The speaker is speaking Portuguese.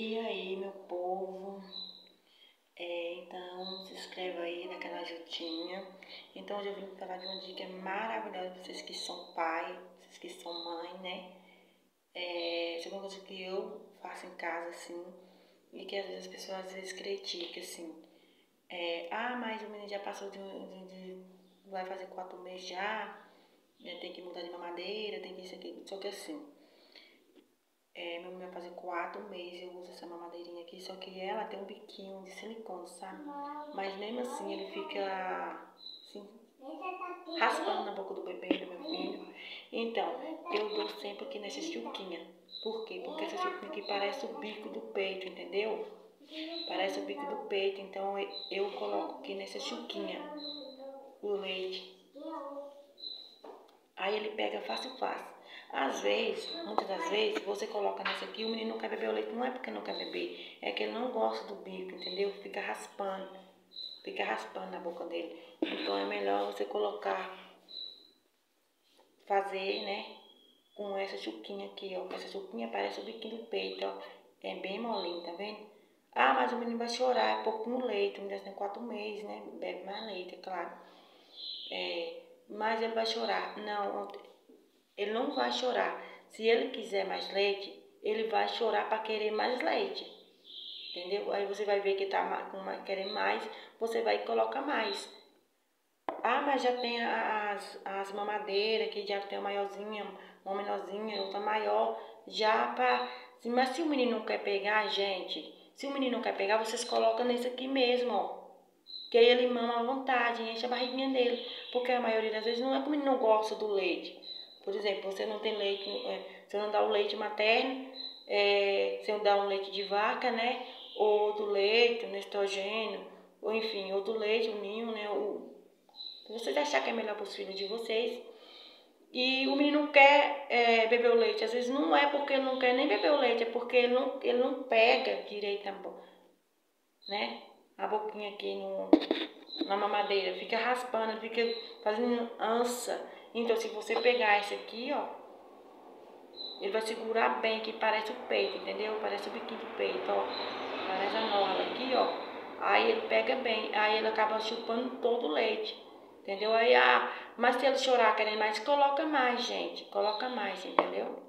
E aí, meu povo? É, então, se inscreva aí na canal Jutinha. Então, hoje eu vim falar de uma dica maravilhosa para vocês que são pai, vocês que são mãe, né? É, é uma coisa que eu faço em casa, assim, e que às vezes as pessoas às vezes criticam, assim. É, ah, mas o menino já passou de, de, de vai fazer quatro meses já, tem que mudar de mamadeira, tem que isso aqui. Só que assim, é, meu vai fazer quatro meses, eu uso essa mamadeirinha aqui, só que ela tem um biquinho de silicone, sabe? Mas mesmo assim ele fica assim, raspando na boca do bebê, do meu filho. Então, eu dou sempre aqui nessa chuquinha. Por quê? Porque essa chuquinha aqui parece o bico do peito, entendeu? Parece o bico do peito, então eu coloco aqui nessa chuquinha o leite. Aí ele pega fácil, fácil. Às vezes, muitas das vezes, você coloca nessa aqui, o menino não quer beber o leite, não é porque não quer beber, é que ele não gosta do bico, entendeu? Fica raspando, fica raspando na boca dele. Então é melhor você colocar, fazer, né, com essa chuquinha aqui, ó. Essa chuquinha parece o biquinho do peito, ó. É bem molinho, tá vendo? Ah, mas o menino vai chorar, é pouco no leite, o menino tem quatro meses, né? Bebe mais leite, é claro. É, mas ele vai chorar. Não, ele não vai chorar. Se ele quiser mais leite, ele vai chorar para querer mais leite. Entendeu? Aí você vai ver que tá querendo mais, você vai e coloca mais. Ah, mas já tem as, as mamadeiras, que já tem uma maiorzinha, uma menorzinha, outra maior. Já para. Mas se o menino não quer pegar, gente, se o menino não quer pegar, vocês colocam nesse aqui mesmo, ó. Que aí ele mama à vontade, enche a barriguinha dele. Porque a maioria das vezes não é que o menino não gosta do leite. Por exemplo, você não tem leite, é, você não dá o leite materno, é, você não dá um leite de vaca, né? Ou do leite, o nestrogênio, ou enfim, ou do leite, o ninho, né? O, vocês achar que é melhor para os filhos de vocês. E o menino quer é, beber o leite. Às vezes não é porque ele não quer nem beber o leite, é porque ele não, ele não pega direito a, né? a boquinha aqui no, na mamadeira. Fica raspando, fica fazendo ansa. Então, se você pegar esse aqui, ó, ele vai segurar bem, que parece o peito, entendeu? Parece o biquinho do peito, ó. Parece a nola aqui, ó. Aí ele pega bem, aí ele acaba chupando todo o leite, entendeu? Aí, ah, mas se ele chorar querendo mais, coloca mais, gente. Coloca mais, entendeu?